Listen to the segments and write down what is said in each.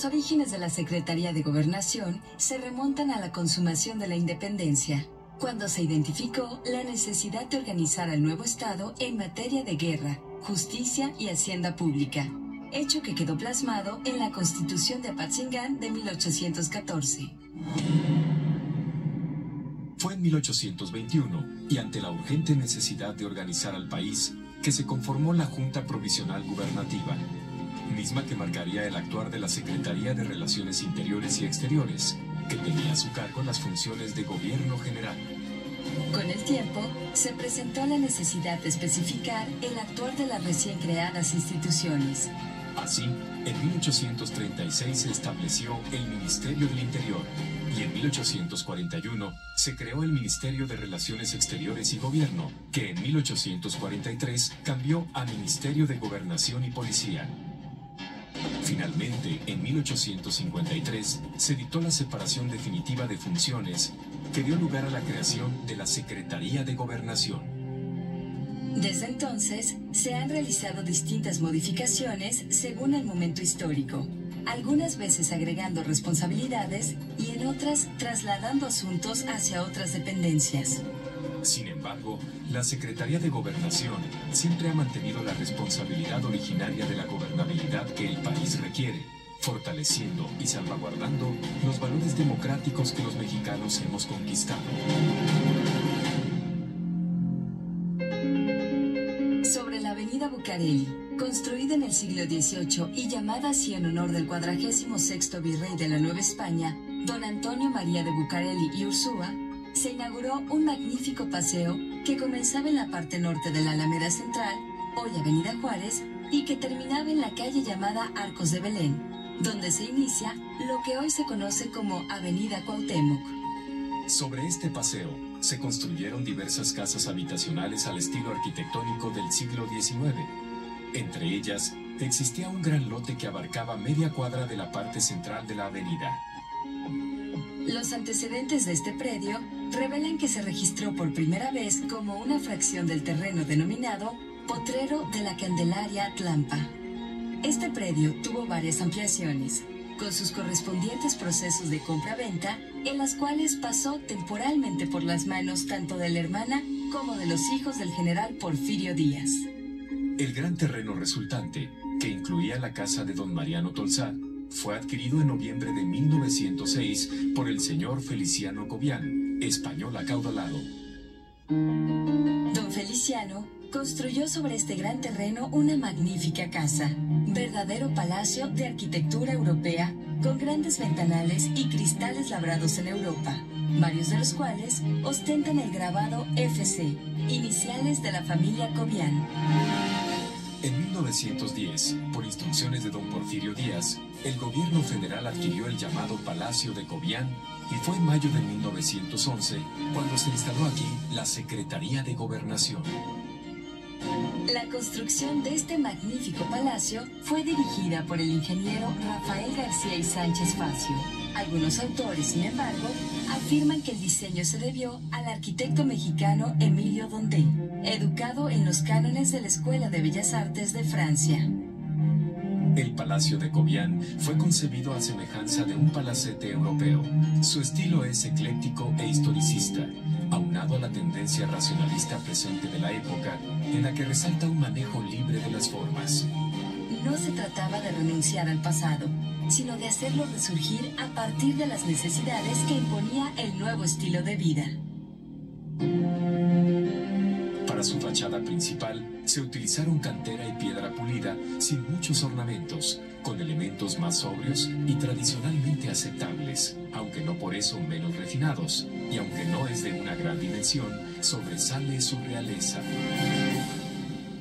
Los orígenes de la Secretaría de Gobernación se remontan a la consumación de la independencia, cuando se identificó la necesidad de organizar al nuevo Estado en materia de guerra, justicia y hacienda pública, hecho que quedó plasmado en la Constitución de Apatzingán de 1814. Fue en 1821 y ante la urgente necesidad de organizar al país que se conformó la Junta Provisional Gubernativa, misma que marcaría el actuar de la Secretaría de Relaciones Interiores y Exteriores, que tenía a su cargo las funciones de gobierno general. Con el tiempo, se presentó la necesidad de especificar el actuar de las recién creadas instituciones. Así, en 1836 se estableció el Ministerio del Interior y en 1841 se creó el Ministerio de Relaciones Exteriores y Gobierno, que en 1843 cambió a Ministerio de Gobernación y Policía. Finalmente, en 1853, se dictó la separación definitiva de funciones que dio lugar a la creación de la Secretaría de Gobernación. Desde entonces, se han realizado distintas modificaciones según el momento histórico, algunas veces agregando responsabilidades y en otras trasladando asuntos hacia otras dependencias. Sin embargo, la Secretaría de Gobernación siempre ha mantenido la responsabilidad originaria de la gobernabilidad que el país requiere, fortaleciendo y salvaguardando los valores democráticos que los mexicanos hemos conquistado. Sobre la avenida Bucareli, construida en el siglo XVIII y llamada así en honor del cuadragésimo sexto virrey de la Nueva España, don Antonio María de Bucareli y Ursúa, se inauguró un magnífico paseo que comenzaba en la parte norte de la Alameda Central, hoy Avenida Juárez, y que terminaba en la calle llamada Arcos de Belén, donde se inicia lo que hoy se conoce como Avenida Cuauhtémoc. Sobre este paseo se construyeron diversas casas habitacionales al estilo arquitectónico del siglo XIX. Entre ellas, existía un gran lote que abarcaba media cuadra de la parte central de la avenida. Los antecedentes de este predio revelan que se registró por primera vez como una fracción del terreno denominado Potrero de la Candelaria Atlampa. Este predio tuvo varias ampliaciones, con sus correspondientes procesos de compra-venta, en las cuales pasó temporalmente por las manos tanto de la hermana como de los hijos del general Porfirio Díaz. El gran terreno resultante, que incluía la casa de don Mariano Tolzá, fue adquirido en noviembre de 1906 por el señor Feliciano Cobian, español acaudalado. Don Feliciano construyó sobre este gran terreno una magnífica casa, verdadero palacio de arquitectura europea, con grandes ventanales y cristales labrados en Europa, varios de los cuales ostentan el grabado FC, iniciales de la familia Cobian. En 1910, por instrucciones de don Porfirio Díaz, el gobierno federal adquirió el llamado Palacio de Cobián y fue en mayo de 1911 cuando se instaló aquí la Secretaría de Gobernación. La construcción de este magnífico palacio fue dirigida por el ingeniero Rafael García y Sánchez Facio. Algunos autores, sin embargo, afirman que el diseño se debió al arquitecto mexicano Emilio Dondé, educado en los cánones de la Escuela de Bellas Artes de Francia. El Palacio de Cobián fue concebido a semejanza de un palacete europeo. Su estilo es ecléctico e historicista, a la tendencia racionalista presente de la época, en la que resalta un manejo libre de las formas. No se trataba de renunciar al pasado, sino de hacerlo resurgir a partir de las necesidades que imponía el nuevo estilo de vida. Para su fachada principal se utilizaron cantera y piedra pulida sin muchos ornamentos, con elementos más sobrios y tradicionalmente aceptables, aunque no por eso menos refinados, y aunque no es de una gran dimensión, sobresale su realeza.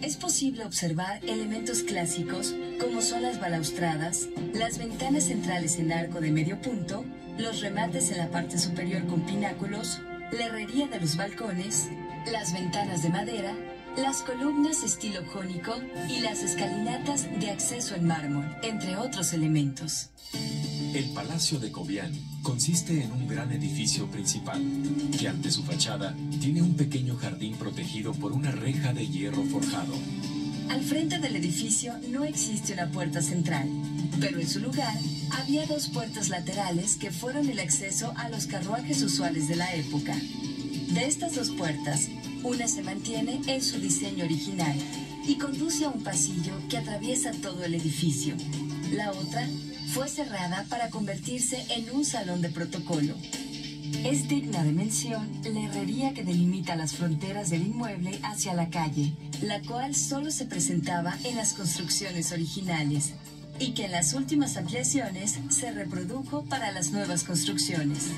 Es posible observar elementos clásicos como son las balaustradas, las ventanas centrales en arco de medio punto, los remates en la parte superior con pináculos, la herrería de los balcones, las ventanas de madera, las columnas estilo jónico y las escalinatas de acceso en mármol, entre otros elementos. El Palacio de Cobián consiste en un gran edificio principal, que ante su fachada tiene un pequeño jardín protegido por una reja de hierro forjado. Al frente del edificio no existe una puerta central, pero en su lugar había dos puertas laterales que fueron el acceso a los carruajes usuales de la época. De estas dos puertas, una se mantiene en su diseño original y conduce a un pasillo que atraviesa todo el edificio. La otra fue cerrada para convertirse en un salón de protocolo. Es digna de mención la herrería que delimita las fronteras del inmueble hacia la calle, la cual solo se presentaba en las construcciones originales y que en las últimas ampliaciones se reprodujo para las nuevas construcciones.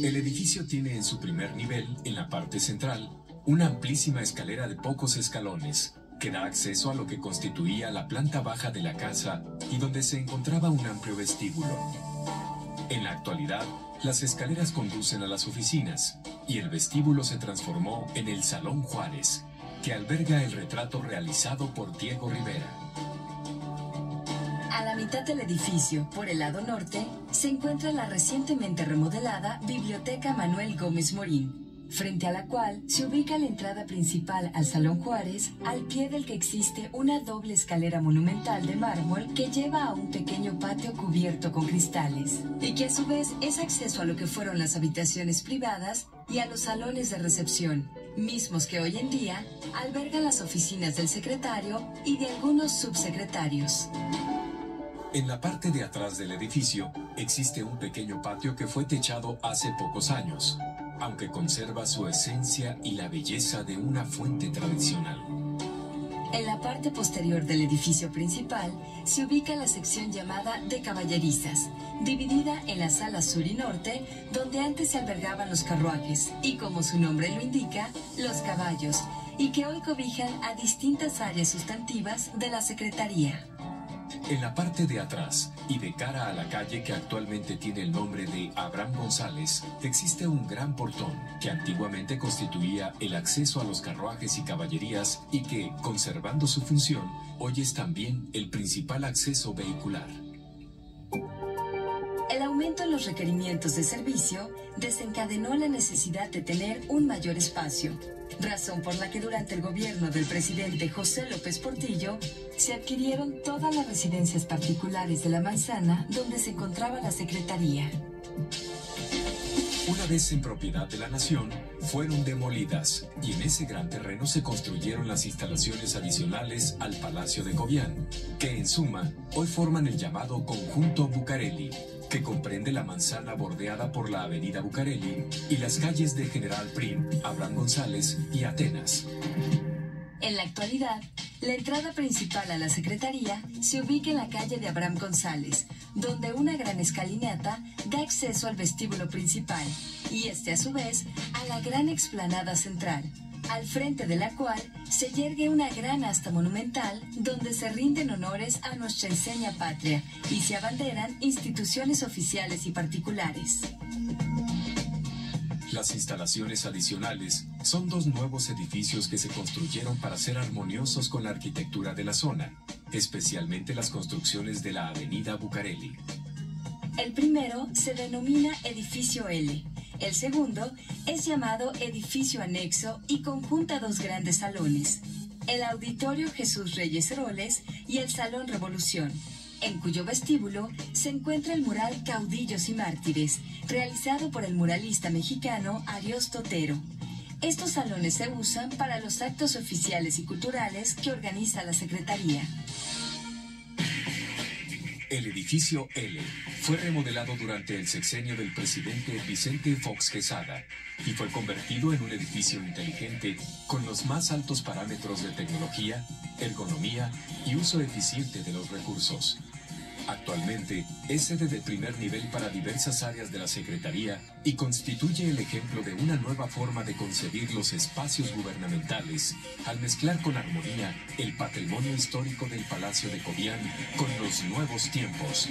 El edificio tiene en su primer nivel, en la parte central, una amplísima escalera de pocos escalones que da acceso a lo que constituía la planta baja de la casa y donde se encontraba un amplio vestíbulo. En la actualidad, las escaleras conducen a las oficinas y el vestíbulo se transformó en el Salón Juárez, que alberga el retrato realizado por Diego Rivera. A la mitad del edificio, por el lado norte, se encuentra la recientemente remodelada Biblioteca Manuel Gómez Morín, frente a la cual se ubica la entrada principal al Salón Juárez, al pie del que existe una doble escalera monumental de mármol que lleva a un pequeño patio cubierto con cristales, y que a su vez es acceso a lo que fueron las habitaciones privadas y a los salones de recepción, mismos que hoy en día albergan las oficinas del secretario y de algunos subsecretarios. En la parte de atrás del edificio existe un pequeño patio que fue techado hace pocos años aunque conserva su esencia y la belleza de una fuente tradicional. En la parte posterior del edificio principal se ubica la sección llamada de caballerizas, dividida en la sala sur y norte, donde antes se albergaban los carruajes y, como su nombre lo indica, los caballos, y que hoy cobijan a distintas áreas sustantivas de la Secretaría. En la parte de atrás y de cara a la calle que actualmente tiene el nombre de Abraham González, existe un gran portón que antiguamente constituía el acceso a los carruajes y caballerías y que, conservando su función, hoy es también el principal acceso vehicular. El aumento en los requerimientos de servicio desencadenó la necesidad de tener un mayor espacio, razón por la que durante el gobierno del presidente José López Portillo se adquirieron todas las residencias particulares de la manzana donde se encontraba la Secretaría. Una vez en propiedad de la nación, fueron demolidas y en ese gran terreno se construyeron las instalaciones adicionales al Palacio de Cobián, que en suma hoy forman el llamado Conjunto Bucareli, que comprende la manzana bordeada por la Avenida Bucareli y las calles de General Prim, Abraham González y Atenas. En la actualidad, la entrada principal a la Secretaría se ubica en la calle de Abraham González, donde una gran escalinata da acceso al vestíbulo principal y este a su vez a la gran explanada central, al frente de la cual se yergue una gran asta monumental donde se rinden honores a nuestra enseña patria y se abanderan instituciones oficiales y particulares. Las instalaciones adicionales son dos nuevos edificios que se construyeron para ser armoniosos con la arquitectura de la zona, especialmente las construcciones de la avenida Bucareli. El primero se denomina Edificio L el segundo es llamado edificio anexo y conjunta dos grandes salones, el Auditorio Jesús Reyes Heroles y el Salón Revolución, en cuyo vestíbulo se encuentra el mural Caudillos y Mártires, realizado por el muralista mexicano Arios Totero. Estos salones se usan para los actos oficiales y culturales que organiza la Secretaría. El edificio L fue remodelado durante el sexenio del presidente Vicente Fox Quesada y fue convertido en un edificio inteligente con los más altos parámetros de tecnología, ergonomía y uso eficiente de los recursos. Actualmente es sede de primer nivel para diversas áreas de la Secretaría y constituye el ejemplo de una nueva forma de concebir los espacios gubernamentales al mezclar con armonía el patrimonio histórico del Palacio de Cobián con los nuevos tiempos.